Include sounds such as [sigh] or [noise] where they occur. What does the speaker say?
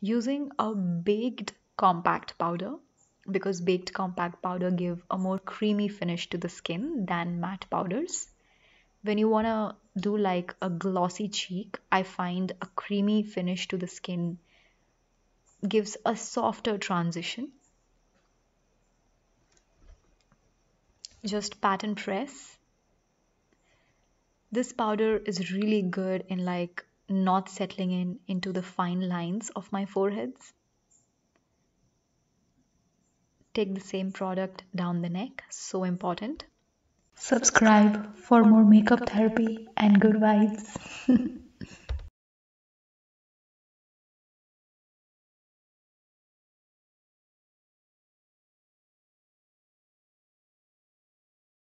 using a baked compact powder because baked compact powder give a more creamy finish to the skin than matte powders. When you want to do like a glossy cheek i find a creamy finish to the skin gives a softer transition. Just pat and press. This powder is really good in like not settling in into the fine lines of my foreheads. Take the same product down the neck, so important. Subscribe for more makeup therapy and good vibes. [laughs]